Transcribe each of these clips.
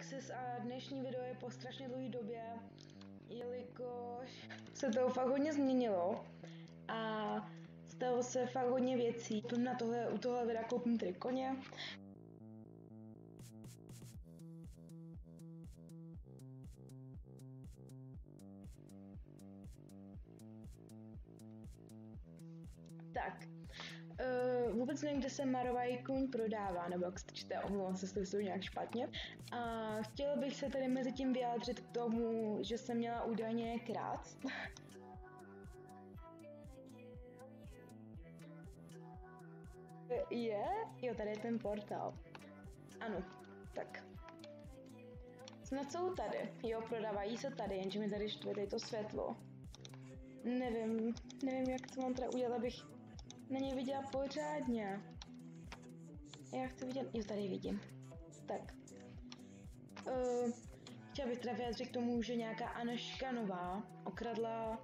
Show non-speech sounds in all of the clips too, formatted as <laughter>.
Alexis a dnešní video je po strašně dlouhé době, jelikož se to fakt hodně změnilo a stalo se fakt hodně věcí. Na tohle, u tohle videa koupím tři koně. Tak, uh, vůbec nevím, kde se Marovaj kůň prodává, nebo jak se čte, omlouvám se, jestli to nějak špatně. A chtěla bych se tady mezi tím vyjádřit k tomu, že jsem měla údajně krát. <laughs> je? Jo, tady je ten portál. Ano, tak. Snad jsou tady. Jo, prodávají se tady, jenže mi tady štve tady to světlo. Nevím, nevím, jak to mám teda udělat, abych na ně viděla pořádně. Já chci vidět, jo, tady vidím. Tak. Uh, chtěla bych teda vyjádřit k tomu, že nějaká Aneška Nová okradla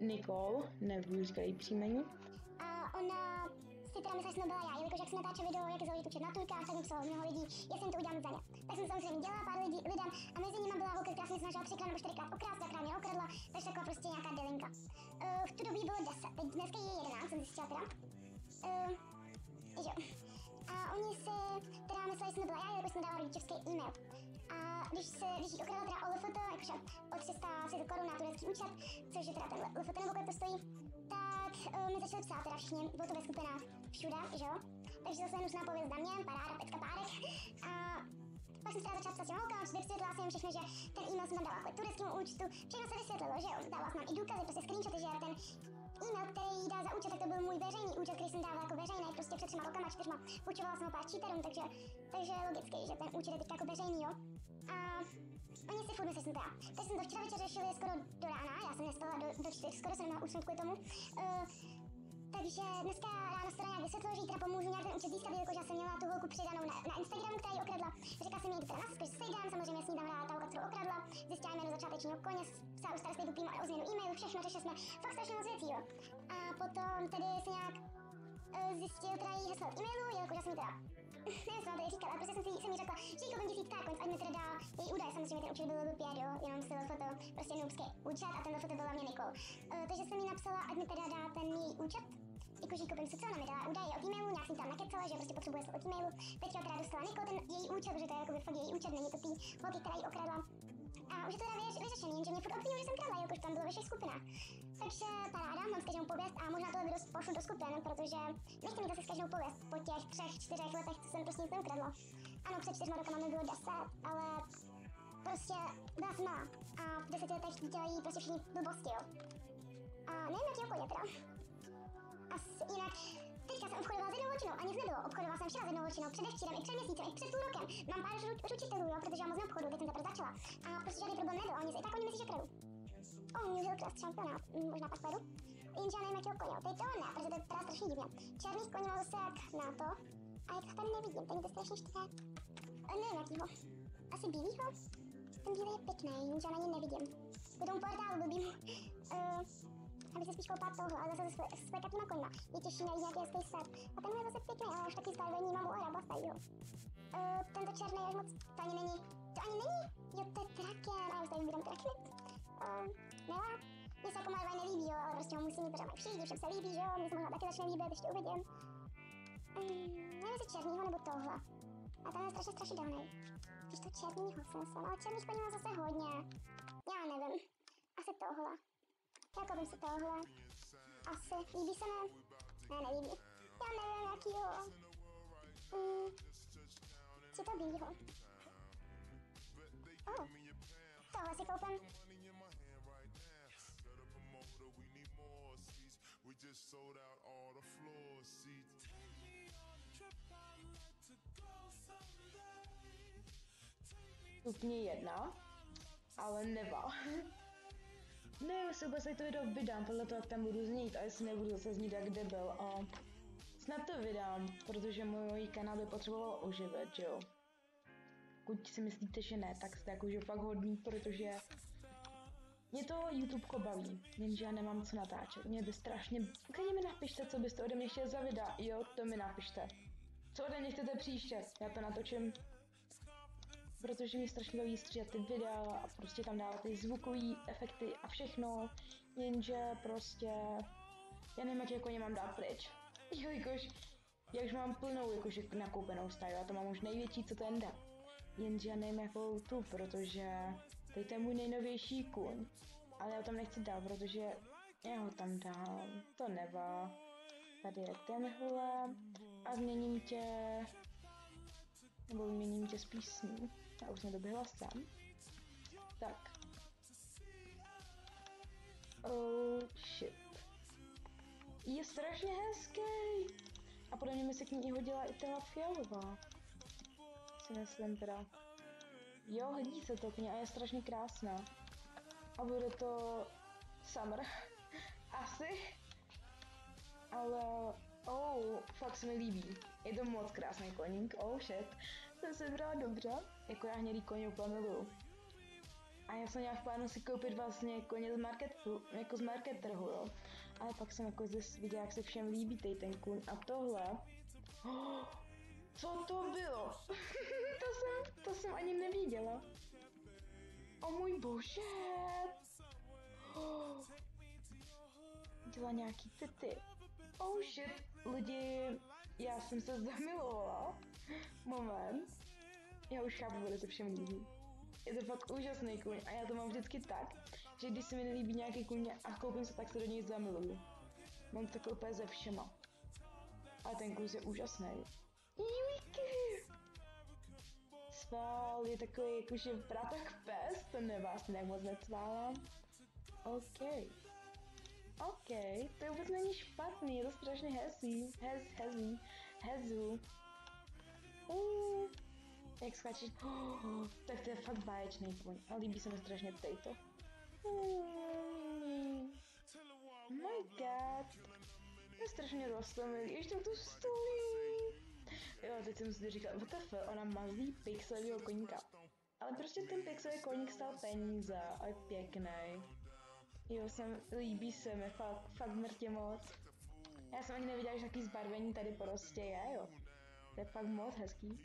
Nikol, nebudu říkat její příjmení. A ona teda myslela, že jsem byla já, jelikož jak jsem natáčel video, jak zaují tučet na turkách, tak mi psalo mnoho lidí, jestli jim to udělám za ně. Tak jsem samozřejmě dělala pár lidí, lidem a mezi nimi byla holka, která se snažila třikrát nebo čtyřikrát okrást, dvakrát mě okradla, takže taková prostě nějaká delinka. Uh, v tu dobu bylo 10, teď dneska je 11, jsem zjistila teda. Uh, jo. A oni si teda mysleli, že jsem byla já, jelikož jsem dala rodičovský e-mail. A když se, když jí okradla teda o LFT, jakože o 330 korun na turecký účet, což je teda ten LFT nebo kolik to stojí, tak uh, mi začali psát všichni, bylo to ve skupinách všude, že jo? Takže zase nutná pověst na mě, paráda, pecka, párek. A pak jsem se teda začala psat těm holkám, vysvětlila jsem všechno, že ten e-mail jsem tam dala kvůli tureckému účtu, všechno se vysvětlilo, že jo? Dala jsem nám i důkazy, prostě screenshoty, že ten e-mail, který jí dal za účet, tak to byl můj veřejný účet, který jsem dávala jako veřejný, prostě před třema rokama, čtyřma, půjčovala jsem ho pár cheaterům, takže, takže logicky, že ten účet je teď jako veřejný, jo. A oni si furt myslí, že jsem to já. Takže jsem to včera večer řešili skoro do rána, já jsem nespala do, do čtyř, skoro jsem na účet kvůli tomu. Uh, takže dneska ráno se to nějak vysvětlilo, že jí teda pomůžu nějak ten účet získat, jakože já jsem měla tu holku přidanou na, na Instagramu, která ji okradla. Řekla jsem jí teda na že se jdem, samozřejmě s ní tam hrála ta holka, kterou okradla. Zjistila jméno začátečního koně, psala už starostý tupým o změnu e-mailu, všechno, řešili jsme fakt strašně moc věcí, jo. A potom tedy se nějak uh, zjistil teda její heslo e-mailu, já jsem jí teda mám tady říkat, ale prostě jsem, si, jsem jí řekla, že jí koupím tisícká konc, ať mi teda dá její údaj, samozřejmě ten účet byl blbě, jo, jenom si foto, prostě noobský účet a ten foto byl hlavně Nikol. Uh, takže jsem jí napsala, ať mi teda dá ten její účet, jakože koupím si co, ona mi dala údaje od e-mailu, nějak jsem tam nakecala, že prostě potřebuje od e-mailu. Teďka teda dostala Nikol ten její účet, protože to je jako fakt její účet, není to tý holky, která ji okradla. A už je to teda vyř, vyřešený, že mě furt obvinují, že jsem kradla, jakož tam bylo ve všech skupinách. Takže paráda, mám s každou pověst a možná tohle video pošlu do skupin, protože nechci mít zase s každou pověst po těch třech, čtyřech letech, co jsem prostě nic neukradla. Ano, před čtyřma rokama mi bylo 10, ale prostě byla jsem malá a v deseti letech dělají prostě všichni blbosti, jo. A nevím, jaký koně teda. Asi jinak, teďka jsem obchodovala s jednou holčinou a nic nebylo. Obchodovala jsem včera s jednou holčinou, předevčírem, i před měsícem, i před půl rokem. Mám pár ručitelů, jo, protože já moc neobchodu, teď jsem teprve začala. A prostě žádný problém nebyl, oni si i tak oni myslí, že kradu. On Hill Class šampionát, možná pak pojedu. Jenže já nevím, jakého koně, teď to ne, protože to je teda strašně divně. Černých koní mám zase jak na to. A jak tady nevidím, ten je to strašně štve. E, Nevím, jakýho. Asi bílýho? Ten bílý je pěkný, jenže já na něj nevidím. Po tom portálu blbým. Uh, aby se spíš koupat tohle, ale zase se svekatýma koňma. Je těžší najít nějaký hezký set. A ten je zase pěkný, ale až taky zbarvení mám u Araba starýho. Uh, tento černý už moc, to ani není. To ani není? Jo, to je traken, a já už tady vybírám Uh, Nela, mně se jako Marvaj nelíbí, jo, ale prostě ho musím mít, mají všichni, všem se líbí, jo, mně se možná taky začne líbit, ještě uvidím. Um, nevím, jestli černýho nebo tohle. A ten je strašně strašidelný. Když to černýho jsem myslela, ale koní mám zase hodně. Já nevím. Asi tohle. Já koupím si tohle. Asi. Líbí se mi? Ne, nelíbí. Já nevím, jakýho. Mm. Či to bílýho. Oh. Tohle si koupím. Just sold out all the floor seats. Stupně jedna, ale neva. Nevím, jestli vůbec to video vydám, podle toho, jak tam budu znít a jestli nebudu zase znít jak debil a snad to vydám, protože můj kanál by potřeboval oživit, že jo. Pokud si myslíte, že ne, tak jste jakože fakt hodný, protože mě to YouTubeko baví, jenže já nemám co natáčet. Mě by strašně... Klidně mi napište, co byste ode mě chtěli za videa. Jo, to mi napište. Co ode mě chcete příště? Já to natočím. protože mě strašně baví střídat ty videa a prostě tam dávat ty zvukové efekty a všechno, jenže prostě já nevím, jaké koně mám dát pryč. <laughs> Jelikož já už mám plnou jakože nakoupenou stáju a to mám už největší, co ten jde. Jenže já nevím, jakou tu, protože tady to je můj nejnovější kůň. Ale já tam nechci dát, protože já ho tam dám. To nevá. Tady je tenhle a změním tě nebo vyměním tě z písní. Já už jsem doběhla sám. Tak. Oh shit. Je strašně hezký. A podle mě mi se k ní hodila i ta fialová. Si myslím teda. Jo, hodí se to k a je strašně krásná. A bude to summer. <laughs> Asi. Ale Oh, fakt se mi líbí. Je to moc krásný koník. Oh shit. Jsem se vybrala dobře. Jako já hnědý koně úplně miluju. A já jsem nějak plánu si koupit vlastně koně z marketu, jako z market trhu, jo. Ale pak jsem jako zde viděla, jak se všem líbí tej ten kůň. A tohle... <gasps> Oh, co to bylo? to, jsem, to jsem ani neviděla. O můj bože. Dělá nějaký tyty. Oh shit, lidi, já jsem se zamilovala. Moment. Já už chápu, bude se všem líbí. Je to fakt úžasný kůň a já to mám vždycky tak, že když se mi nelíbí nějaký kůň a koupím se, tak se do něj zamiluju. Mám to úplně ze všema. A ten kus je úžasný. Sval je takový jakože pratak pes, to ne vás nějak moc necválám. OK. OK, to vůbec není špatný, je to strašně hezí, hez, hezí, hezu. Uh, jak skáčeš, oh, tak to je fakt báječný kůň a líbí se mi strašně tejto. Uh, my god, to je strašně rostomilý, ještě tu stojí. Jo, teď jsem si říkal, what the fuck, ona mazí pixelového koníka. Ale prostě ten pixelový koník stál peníze a je pěkný. Jo, jsem, líbí se mi, fakt, fakt mrtě moc. Já jsem ani neviděla, že taký zbarvení tady prostě je, jo. To je fakt moc hezký.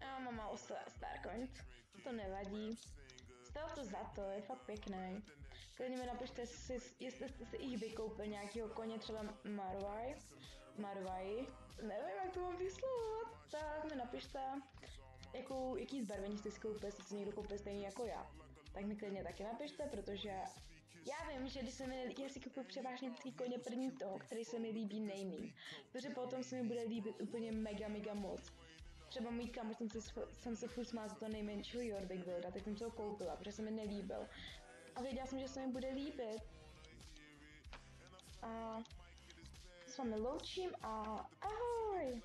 A mama ostala Starcoin, to nevadí. Stalo to za to, je fakt pěkný. Klidně mi napište, jestli, jestli jste si jich vykoupil nějakého koně, třeba Marvaj, Marvaj, nevím, jak to mám vyslovovat, tak mi napište, jakou, jaký zbarvení jste si koupil, jestli si někdo koupil stejný jako já tak mi klidně taky napište, protože já vím, že když se mi, já si kupuju převážně ty koně první toho, který se mi líbí nejmín, protože potom se mi bude líbit úplně mega, mega moc. Třeba můj kamoš jsem se, jsem se furt smál za to nejmenšího Jorvik Wilda, tak jsem se ho koupila, protože se mi nelíbil. A věděla jsem, že se mi bude líbit. A s vámi loučím a ahoj!